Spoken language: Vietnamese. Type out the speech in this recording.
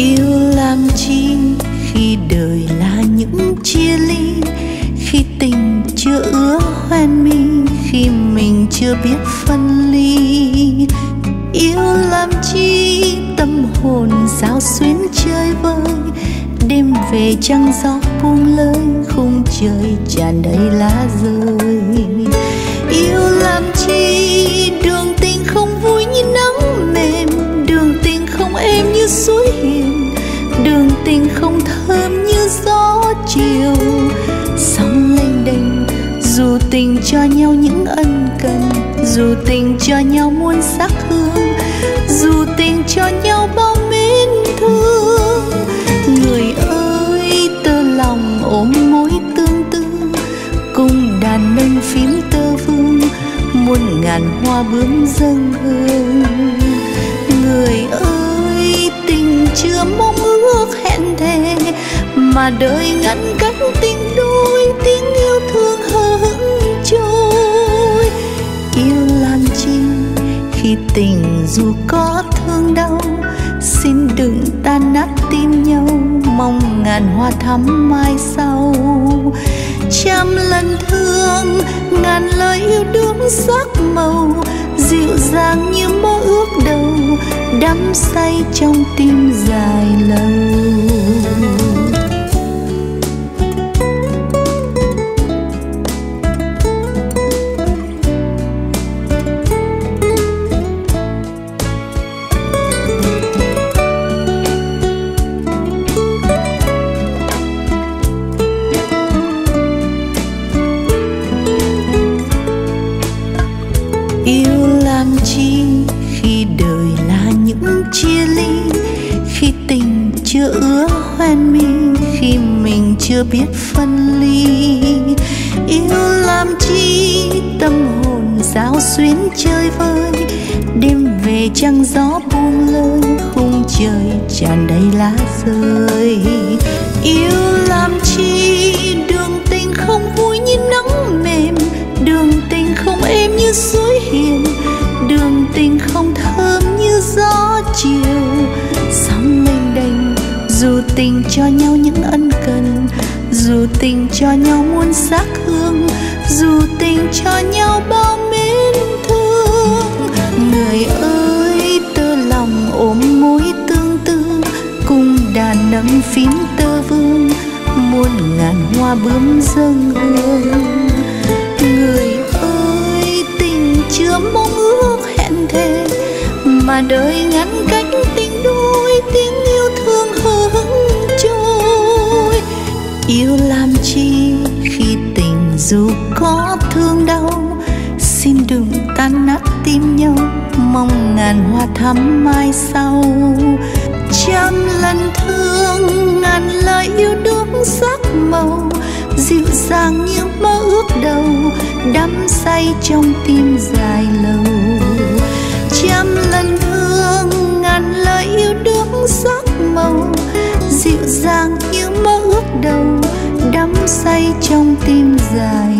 yêu làm chi khi đời là những chia ly, khi tình chưa ứa hoen mi, khi mình chưa biết phân ly. Yêu làm chi tâm hồn giao xuyến chơi vơi, đêm về trăng gió buông lơi, khung trời tràn đầy lá rơi. Yêu làm chi dù tình cho nhau muôn sắc hương, dù tình cho nhau bao mến thương. Người ơi tơ lòng ôm mối tương tư, cùng đàn nâng phím tơ vương, muôn ngàn hoa bướm dâng hương. Người ơi, tình chưa mong ước hẹn thề, mà đời ngăn cách dù có thương đau, xin đừng tan nát tim nhau, mong ngàn hoa thắm mai sau. Trăm lần thương, ngàn lời yêu đương sắc màu, dịu dàng như mơ ước đầu, đắm say trong tim dài lâu. Yêu làm chi khi đời là những chia ly, khi tình chưa ứa hoen mi, khi mình chưa biết phân ly. Yêu làm chi tâm hồn giao xuyến chơi vơi, đêm về trăng gió buông lơi, khung trời tràn đầy lá rơi. Yêu dù tình cho nhau muôn sắc hương, dù tình cho nhau bao mến thương. Người ơi tơ lòng ôm mối tương tư, cùng đàn nâng phím tơ vương, muôn ngàn hoa bướm dâng hương. Người ơi, tình chưa mong ước hẹn thề, mà đời ngăn cách tình đôi tiếng yêu làm chi khi tình dù có thương đau? Xin đừng tan nát tim nhau, mong ngàn hoa thắm mai sau. Trăm lần thương, ngàn lời yêu đương sắc màu, dịu dàng như mơ ước đầu, đắm say trong tim dài lâu. Trăm lần thương, ngàn lời yêu đương sắc màu, dịu dàng như trong tim dài